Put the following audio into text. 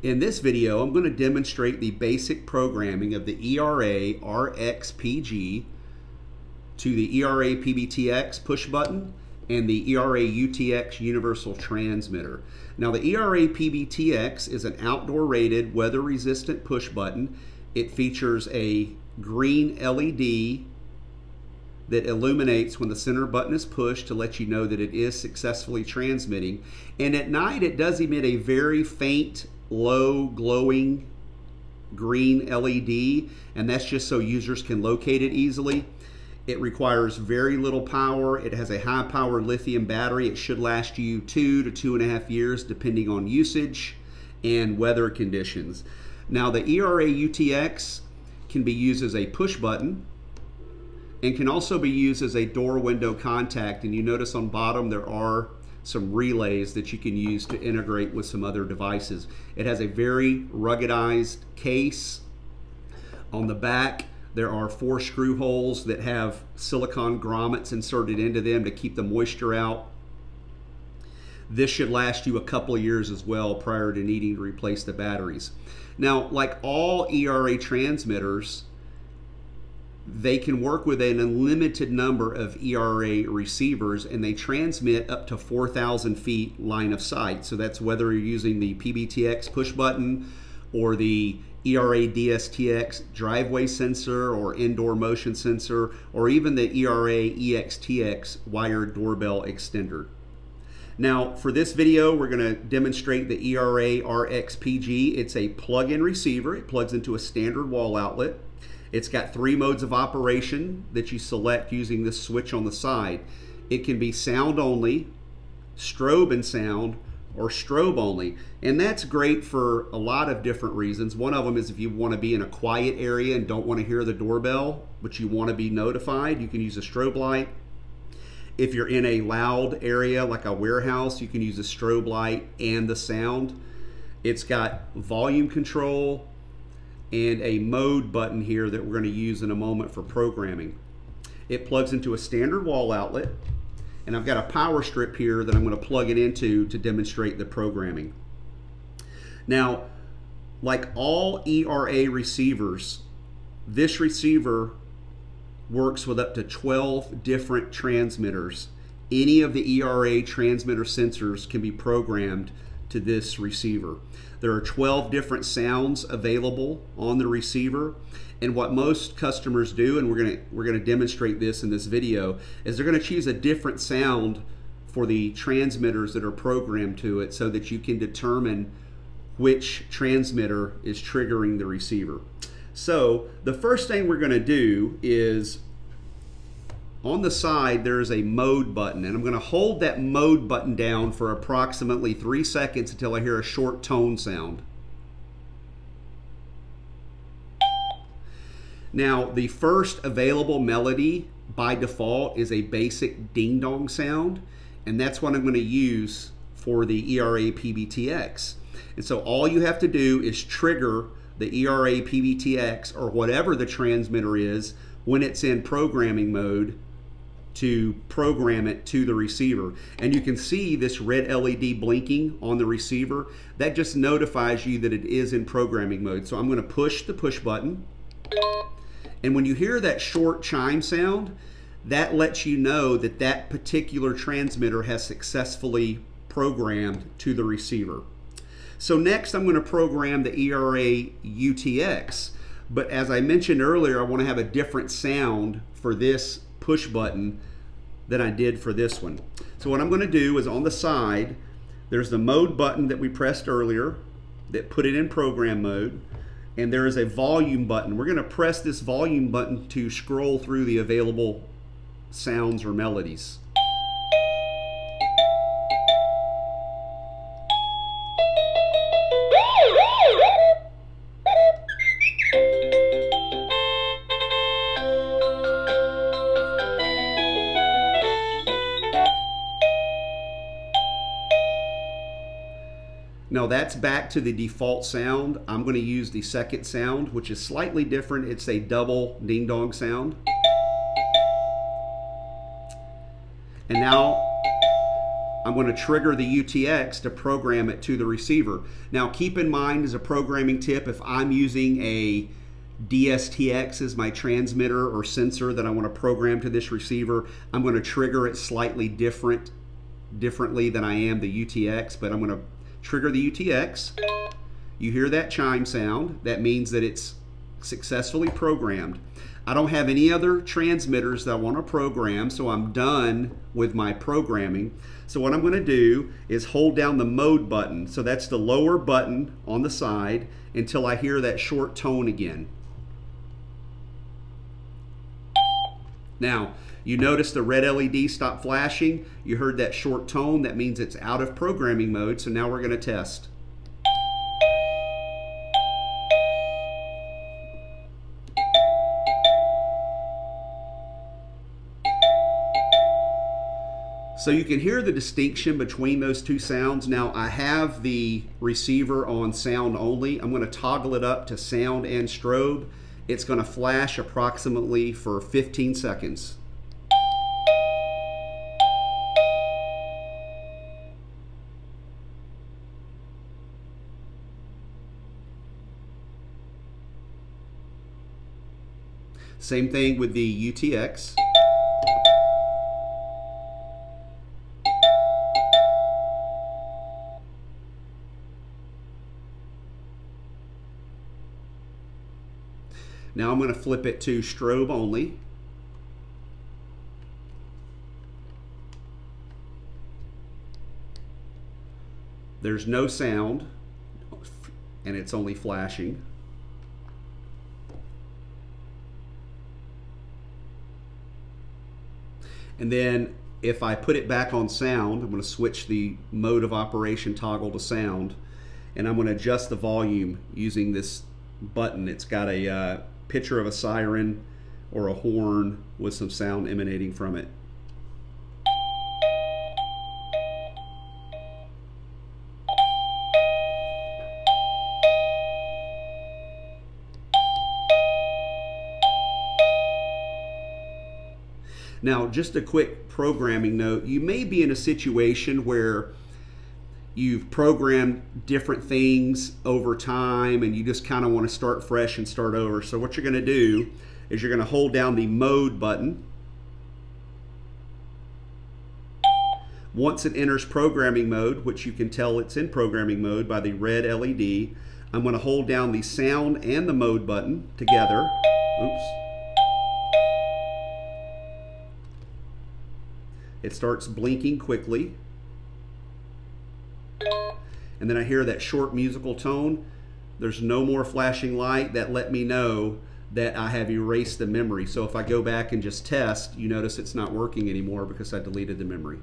In this video, I'm going to demonstrate the basic programming of the ERA RXPG to the ERA PBTX push button and the ERA UTX universal transmitter. Now the ERA PBTX is an outdoor rated weather resistant push button. It features a green LED that illuminates when the center button is pushed to let you know that it is successfully transmitting. And at night it does emit a very faint low glowing green LED, and that's just so users can locate it easily. It requires very little power. It has a high power lithium battery. It should last you two to two and a half years depending on usage and weather conditions. Now the ERA UTX can be used as a push button and can also be used as a door window contact. And you notice on bottom there are some relays that you can use to integrate with some other devices. It has a very ruggedized case. On the back, there are four screw holes that have silicone grommets inserted into them to keep the moisture out. This should last you a couple years as well prior to needing to replace the batteries. Now, like all ERA transmitters, they can work with an unlimited number of ERA receivers and they transmit up to 4,000 feet line of sight. So that's whether you're using the PBTX push button or the ERA DSTX driveway sensor or indoor motion sensor or even the ERA EXTX wired doorbell extender. Now for this video we're going to demonstrate the ERA RXPG. It's a plug-in receiver. It plugs into a standard wall outlet. It's got three modes of operation that you select using this switch on the side. It can be sound only, strobe and sound, or strobe only. And that's great for a lot of different reasons. One of them is if you want to be in a quiet area and don't want to hear the doorbell, but you want to be notified, you can use a strobe light. If you're in a loud area like a warehouse, you can use a strobe light and the sound. It's got volume control, and a mode button here that we're going to use in a moment for programming. It plugs into a standard wall outlet and I've got a power strip here that I'm going to plug it into to demonstrate the programming. Now, like all ERA receivers, this receiver works with up to 12 different transmitters. Any of the ERA transmitter sensors can be programmed to this receiver. There are 12 different sounds available on the receiver. And what most customers do, and we're gonna we're gonna demonstrate this in this video, is they're gonna choose a different sound for the transmitters that are programmed to it so that you can determine which transmitter is triggering the receiver. So the first thing we're gonna do is on the side there is a mode button and I'm going to hold that mode button down for approximately three seconds until I hear a short tone sound. Now the first available melody by default is a basic ding dong sound and that's what I'm going to use for the ERA PBTX. And so all you have to do is trigger the ERA PBTX or whatever the transmitter is when it's in programming mode to program it to the receiver. And you can see this red LED blinking on the receiver. That just notifies you that it is in programming mode. So I'm going to push the push button. And when you hear that short chime sound, that lets you know that that particular transmitter has successfully programmed to the receiver. So next I'm going to program the ERA UTX. But as I mentioned earlier, I want to have a different sound for this push button than I did for this one. So what I'm going to do is on the side, there's the mode button that we pressed earlier that put it in program mode. And there is a volume button. We're going to press this volume button to scroll through the available sounds or melodies. Now that's back to the default sound. I'm going to use the second sound, which is slightly different. It's a double ding dong sound. And now I'm going to trigger the UTX to program it to the receiver. Now keep in mind as a programming tip, if I'm using a DSTX as my transmitter or sensor that I want to program to this receiver, I'm going to trigger it slightly different, differently than I am the UTX, but I'm going to trigger the UTX. You hear that chime sound. That means that it's successfully programmed. I don't have any other transmitters that I want to program, so I'm done with my programming. So what I'm going to do is hold down the mode button. So that's the lower button on the side until I hear that short tone again. Now, you notice the red LED stopped flashing. You heard that short tone. That means it's out of programming mode. So now we're going to test. So you can hear the distinction between those two sounds. Now I have the receiver on sound only. I'm going to toggle it up to sound and strobe. It's going to flash approximately for 15 seconds. Same thing with the UTX. Now I'm going to flip it to strobe only. There's no sound and it's only flashing. And then if I put it back on sound, I'm going to switch the mode of operation toggle to sound and I'm going to adjust the volume using this button. It's got a uh, picture of a siren or a horn with some sound emanating from it. Now, just a quick programming note, you may be in a situation where you've programmed different things over time and you just kind of want to start fresh and start over. So what you're going to do is you're going to hold down the mode button. Once it enters programming mode, which you can tell it's in programming mode by the red LED, I'm going to hold down the sound and the mode button together. Oops. It starts blinking quickly and then I hear that short musical tone, there's no more flashing light that let me know that I have erased the memory. So if I go back and just test, you notice it's not working anymore because I deleted the memory.